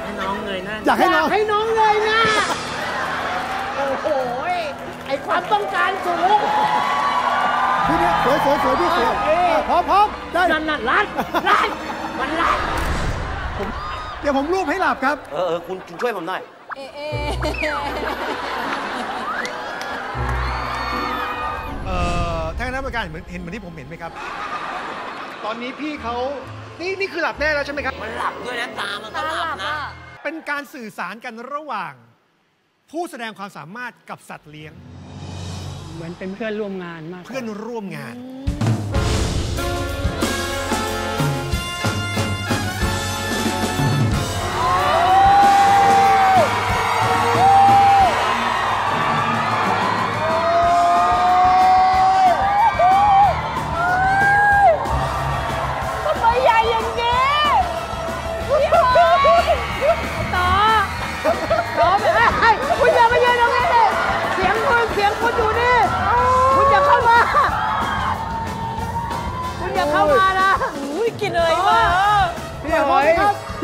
ากให้น้องเงยหน้าอยากให้น้อง ให้น้องเงยหน้าโอ้โหยไอความต้องการสูง พี่เนี่ยสวยสวยสวยพี่สวยโอเคอะพร้อมพร้อมได้นั่นน่ะรัดรัดมันรัดเดี๋ยวผมรูปให้หลับครับ เออเออคุณช่วยผมหน่อยเอะเอะเอ่อท่านคณะกรรมการเห็นเหมือนเห็นเหมือนที่ผมเห็นไหมครับ ตอนนี้พี่เขา นี่นี่คือหลับแน่แล้วใช่ไหมครับ มันหลับด้วยนะตา มันก็ตาหหลัลับบนะอะเป็นการสื่อสารกันระหว่าง ผู้แสดงความสามารถกับสัตว์เลี้ยง เหมือนเป็นเพื่อนร่วมงานมากกว่าเพื่อนร่วมงาน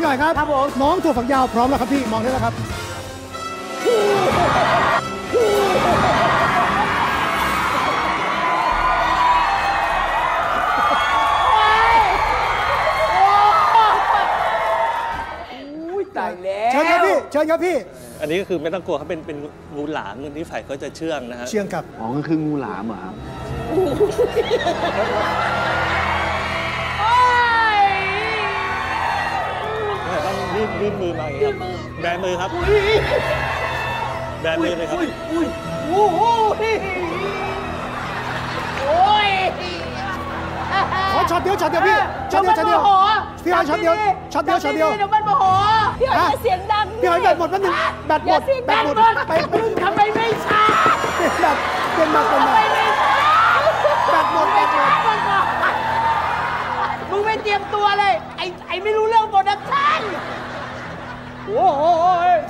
ครับพี่หอยครับครับผมน้องถั่วฝักยาวพร้อมแล้วครับพี่มองได้แล้วครับอุ้ยตายแล้วเชิญครับพี่เชิญครับพี่อันนี้ก็คือไม่ต้องกลัวเขาเป็นเป็นงูหลามนิสัยเขาจะเชื่องนะฮะเชียงกับอ๋อก็คืองูหลามเหรอครับ ยื่นยื่นมือมาอย่างนี้ครับแบมือครับ แบมือเลยครับโอ้โหโอ้ยขอช็อตเดียวช็อตเดียวพี่ช็อตเดียวช็อตเดียวพี่หอยช็อตเดียวช็อตเดียวช็อตเดียวเดี๋ยวมันโมโหพี่หอยอย่าเสียงดังพี่หอยแบตหมดแป๊บนึงแบตหมอย่าดเสียงแบดัตงหมดเบิร์ดไปมึงทำไมไม่ช้าเปลี่ยนแบตเปลี่ยนแบตเปลี่ยนแบตทำไมไม่ช้าแบตหมดแบตหมดมันบอกมึงไม่เตรียมตัวเลยไอ้ไอ้ไม่รู้เรื่องโปรดักชั่น โอ้โห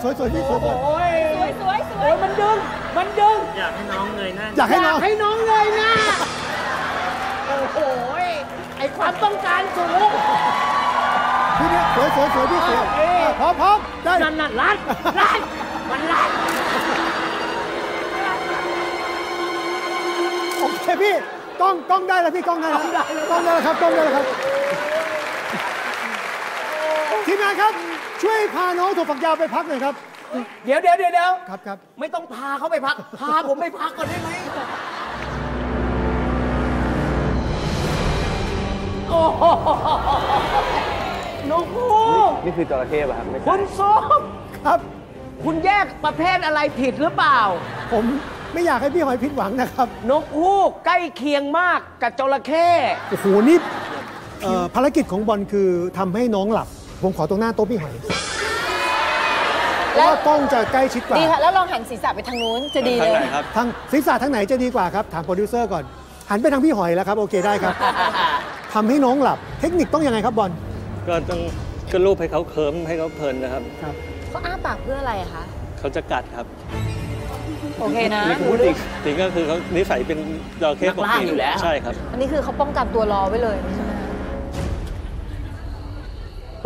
สวยสวยพี่สวยสวยโอ้ยสวยสวยสวโอ้ยยมันดึง มันดึง อยากให้น้องเงยหน้าอยากให้น้องให้น้องเงยหน้าโอ้โหยไอ้ความต้องการสูงพี่เนี่ยสวยสวยสวยพี่สวยโอเคอะพร้อมพร้อมได้นั่นน่ะรัดรัดมันรัดโอเคพี่กล้องกล้องได้แล้วพี่กล้องได้แล้วกล้องได้แล้วครับกล้องได้แล้วครับทีมงานครับ ช่วยพาน้องถั่วฝักยาวไปพักหน่อยครับ เดี๋ยวเดี๋ยวเดี๋ยวเดี๋ยวครับครับ ไม่ต้องพาเขาไปพัก พาผมไปพักก่อนได้ไหมโอ้โหน้องผู้นี่คือจระเข้ป่ะครับไม่ใช่คุณส้มครับ คุณแยกประเภทอะไรผิดหรือเปล่า ผมไม่อยากให้พี่หอยผิดหวังนะครับ นกฮูกใกล้เคียงมากกับจระเข้โอ้โหนี่เอ่อภารกิจของบอลคือทำให้น้องหลับ ผมขอตรงหน้าโต๊ะพี่หอยเพราะว่ากล้องจะใกล้ชิดกว่าดีค่ะแล้วลองหันศีรษะไปทางนู้นจะดีเลทางยไหนครับ ทางศีรษะทางไหนจะดีกว่าครับ ถามโปรดิวเซอร์ก่อน หันไปทางพี่หอยแล้วครับ โอเคได้ครับ ทำให้น้องหลับ เทคนิคต้องยังไงครับบอล ก็ต้องก็ลูบให้เขาเคลิ้มให้เขาเพลินนะครับ ครับ เขาอ้าปากเพื่ออะไรอะคะ เขาจะกัดครับโอเคนะ นี่คือจริงจริงก็คือเขานิสัยเป็นจระเข้ปกติใช่ครับ อันนี้คือเขาป้องกันตัวรอไว้เลยใช่ไหมเ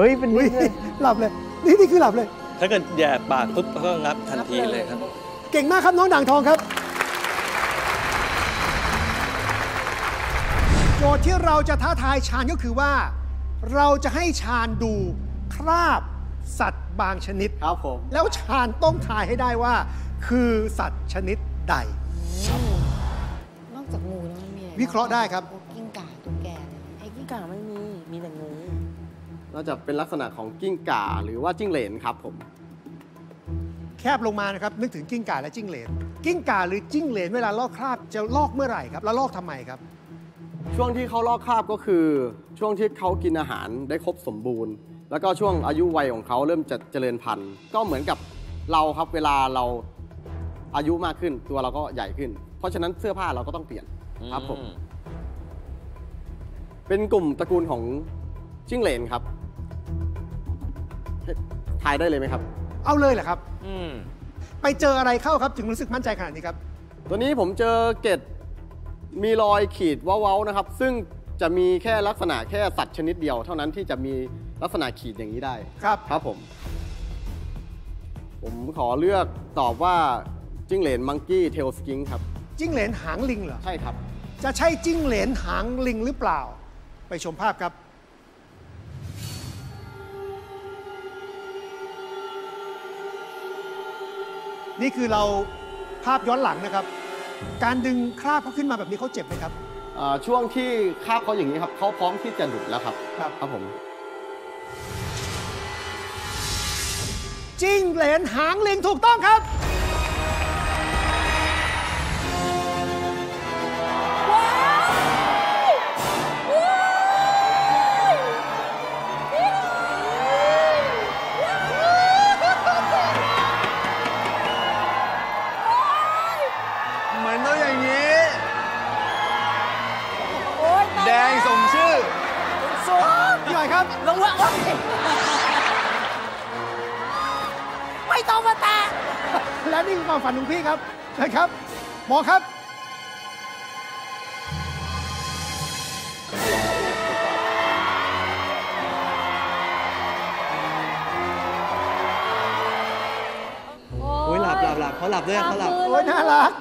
ฮ้ยเป็นอุ้ยนี่เลยหลับเลย นี่นี่คือหลับเลย ถ้าเกิดแย่ปากปุ๊บเขาก็งับทันทีเลยครับ เก่งมากครับน้องด่างทองครับ โจทย์ที่เราจะท้าทายชาญก็คือว่า เราจะให้ชาญดูคราบสัตว์บางชนิดครับผม แล้วชาญต้องทายให้ได้ว่า คือสัตว์ชนิดใด นอกจากงูแล้วมันมีอะไรวิเคราะห์ได้ครับ พวกกิ้งก่าตุ๊กแกเนี่ยไอ้กิ้งก่าไม่มี มีแต่งู น่าจะเป็นลักษณะของกิ้งก่าหรือว่าจิ้งเหลนครับผมแคบลงมานะครับนึกถึงกิ้งก่าและจิ้งเหลน กิ้งก่าหรือจิ้งเหลนเวลาลอกคราบจะลอกเมื่อไหร่ครับแล้วลอกทำไมครับ ช่วงที่เขาลอกคราบก็คือ ช่วงที่เขากินอาหารได้ครบสมบูรณ์ แล้วก็ช่วงอายุวัยของเขาเริ่มจะเจริญพันธุ์ ก็เหมือนกับเราครับเวลาเราอายุมากขึ้นตัวเราก็ใหญ่ขึ้น เพราะฉะนั้นเสื้อผ้าเราก็ต้องเปลี่ยนครับผมเป็นกลุ่มตระกูลของจิ้งเหลนครับ ทายได้เลยไหมครับ เอาเลยเหรอครับ อืมไปเจออะไรเข้าครับถึงรู้สึกมั่นใจขนาดนี้ครับ ตัวนี้ผมเจอเกล็ดมีรอยขีดเว้าๆนะครับ ซึ่งจะมีแค่ลักษณะแค่สัตว์ชนิดเดียว เท่านั้นที่จะมีลักษณะขีดอย่างนี้ได้ครับ ครับผม ผมขอเลือกตอบว่าจิ้งเหลนมังกี้เทลสกิงครับ จิ้งเหลนหางลิงเหรอ ใช่ครับ จะใช่จิ้งเหลนหางลิงหรือเปล่า ไปชมภาพครับ นี่คือเราภาพย้อนหลังนะครับ การดึงคราบเขาขึ้นมาแบบนี้เขาเจ็บไหมครับอ่าช่วงที่คาบเขาอย่างนี้ครับเขาพร้อมที่จะหลุดแล้วครับครับครับผมจิ้งเหลนหางลิงถูกต้องครับ น่อยครับลงว่าโอ๊ยไม่ต้องมาแตะและนี่คือความฝันของพี่ครับเชิญครับ หมอครับ โอ้ยหลับหลับหลับเขาหลับด้วยเขาหลับ โอ้ยน่ารัก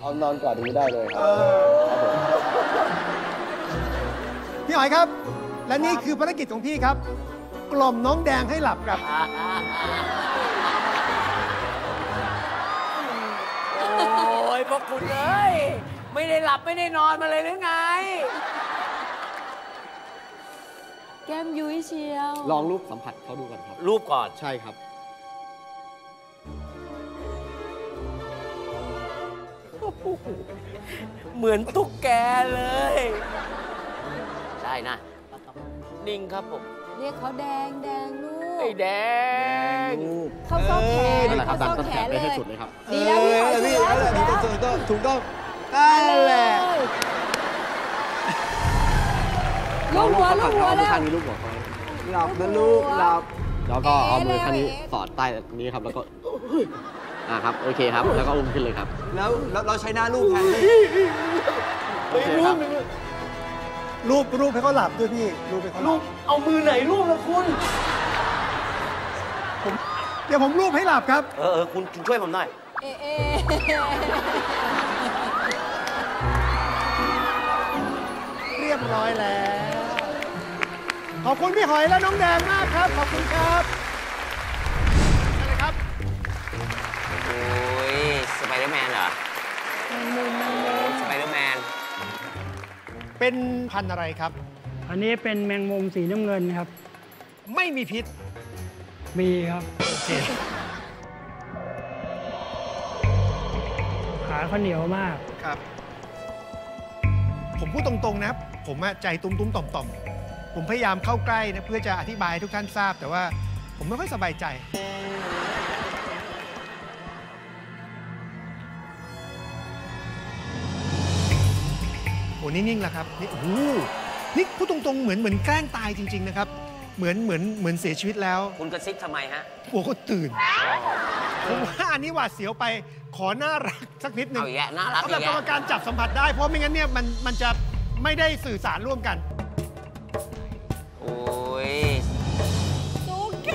เอานอนกอดนี้ได้เลยครับ พี่หอยครับ และนี่คือภารกิจของพี่ครับ กล่อมน้องแดงให้หลับครับ โอ้ยพวกคุณเอ้ย ไม่ได้หลับไม่ได้นอนมาเลยหรือไง แก้มยุ้ยเชียว ลองรูปสัมผัสเขาดูก่อนครับ รูปก่อน ใช่ครับ เหมือนตุ๊กแกเลยใช่นะ นิ่งครับผมเรียกเขาแดงแดงลูกไอ้แดง เข้าซอกแขนนั่นแหละครับเข้าดันซอกต้นแขแขนนไปเลยให้สุดเลยครับ ดีแล้วพี่หอยเออถูพี่กแล้วนั่นแหละถูกถูกแล้วต้องถูกต้องนั่นแหละลูกหัวลูกหัวเอามืแล้อวข้างนี้ลูกหัวเขาหลับนะลูกหลับ แล้วก็เอามือข้างนี้เอ๊ะสอดใต้นี้ครับ แล้วก็ อ่าครับ โอเคครับ แล้วก็อุ้มขึ้นเลยครับแล้วแล้วเราใช้หน้าลูกแทนไหมโอเคครับ รูปรูปให้เขาหลับด้วยพี่รูปให้เขาหลับเอามือไหนรูปละคุณ เดี๋ยวผมรูปให้หลับครับ เออเออคุณคุณช่วยผมหน่อยเอะเอะเรียบร้อยแล้ว ขอบคุณพี่หอยและน้องแดงมากครับ ขอบคุณครับ เป็นพันธุ์อะไรครับ อันนี้เป็นแมงมุมสีน้ำเงินครับ ไม่มีพิษ มีครับขาเขาเหนียวมาก ครับ ผมพูดตรงๆนะ ผมอะใจตุ้มๆต่อมๆผมพยายามเข้าใกล้นะเพื่อจะอธิบายให้ทุกท่านทราบ แต่ว่าผมไม่ค่อยสบายใจ โอ้นี่นิ่งแล้วครับนี่โอ้โหนี่พูดตรงๆเหมือนเหมือนแกล้งตายจริง ๆ นะครับ เหมือนเหมือนเหมือนเสียชีวิตแล้วคุณกระซิบทำไมฮะ กลัวเขาตื่นผมว่าอันนี้หวาดเสียวไปขอน่ารักสักนิดหนึ่งเอาอีกแยะน่ารักเอาอีแบบกกรรมแยะการจับสัมผัสได้ เพราะไม่งั้นเนี่ยมันมันจะไม่ได้สื่อสารร่วมกัน โอ้ยตุ๊กแก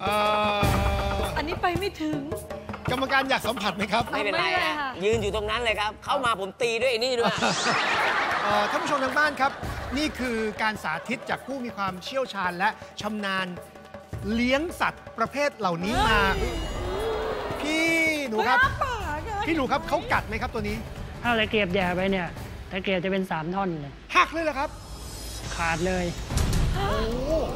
เอ่ออันนี้ไปไม่ถึง กรรมการอยากสัมผัสไหมครับไม่เป็นไรไม่เป็นไรฮะค่ะยืนอยู่ตรงนั้นเลยครับ เข้ามาผมตีด้วยไอ้นี่ด้วยเอ่อท่านผู้ชมทางบ้านครับ นี่คือการสาธิตจากผู้มีความเชี่ยวชาญและชำนาญเลี้ยงสัตว์ประเภทเหล่านี้มา พี่หนูครับ พี่หนูครับเขากัดไหมครับตัวนี้ถ้าตะเกียบแย่ไปเนี่ยตะเกียบจะเป็นสามท่อนเลยหักเลยเหรอครับ ขาดเลย โอ้ถ้าอย่างนั้น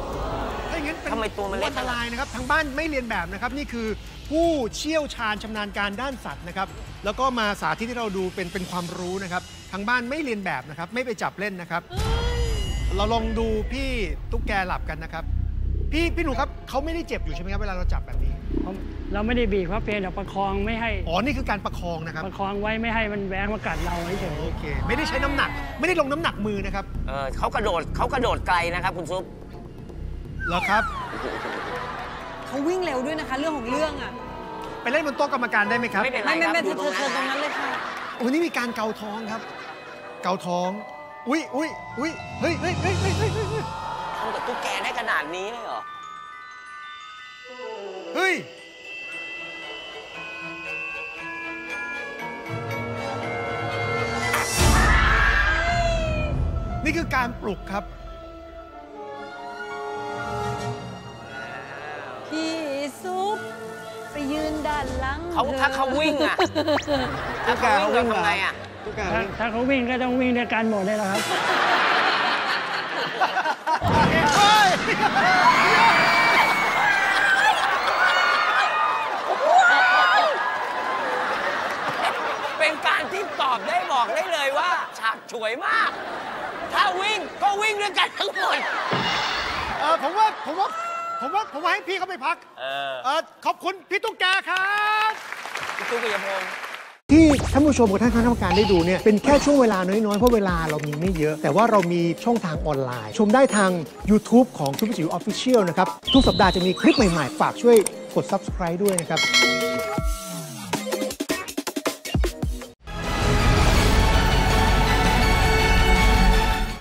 เป็นทำไมตัวมันเล็กอันตรายนะครับทางบ้านไม่เรียนแบบนะครับนี่คือผู้เชี่ยวชาญชำนาญการด้านสัตว์นะครับ แล้วก็มาสาธิตให้เราดูเป็นเป็นความรู้นะครับทางบ้านไม่เรียนแบบนะครับ ไม่ไปจับเล่นนะครับ เราลองดูพี่ตุ๊กแกหลับกันนะครับ พี่พี่หนูครับเขาไม่ได้เจ็บอยู่ใช่ไหมครับเวลาเราจับแบบนี้เพราะเราไม่ได้บีบเขาเพียงแต่ประคองไม่ให้อ๋อนี่คือการประคองนะครับประคองไว้ไม่ให้มันแหวงมากัดเราเฉยโอเค ไม่ได้ใช้น้ำหนัก ไม่ได้ลงน้ำหนักมือนะครับ เออเขากระโดดเขากระโดดไกลนะครับคุณซุป เหรอครับ เขาวิ่งเร็วด้วยนะคะ เรื่องของเรื่องอะไปเล่นบนโต๊ะกรรมการได้ไหมครับ ไม่เป็นไรไม่คไม่รับไม่อยู่เธอเธอตรงนั้นเลยค่ะโอ้นี่มีการเกาท้องครับ เกาท้อง อุ้ยอุ้ยอุ้ยเฮ้ยเฮ้ยเฮ้ยเฮ้ยเฮ้ยเฮ้ยทำกับตุ๊กแกได้ขนาดนี้เลยเหรอ เฮ้ยนี่คือการปลุกครับ นด้านหลังเขาธอถ้าเขาวิ่งอะถ้าเขาวิ่งเราทำไงอะตุ๊กแกถ้าวิ่งถ้าเขาวิ่งก็ต้องวิ่งด้วยกันหมดเลยละครับ เป็นการที่ตอบได้บอกได้เลยว่า ฉากฉวยมาก ถ้าวิ่งก็วิ่งด้วยกันทั้งหมด เออผมว่าผมว่า ผมว่าผมว่าให้พี่เขาไปพัก เออเออขอบคุณพี่ตุ๊กแกครับพี่ตู้ปิยพงษ์ที่ท่านผู้ชมกับท่านคณะกรรมการได้ดูเนี่ยเป็นแค่ช่วงเวลาน้อยๆ เพราะเวลาเรามีไม่เยอะ แต่ว่าเรามีช่องทางออนไลน์ ชมได้ทาง YouTube ของทุกจิ๋วออฟฟิเชียลนะครับ ทุกสัปดาห์จะมีคลิปใหม่ๆ ฝากช่วยกด Subscribe ด้วยนะครับ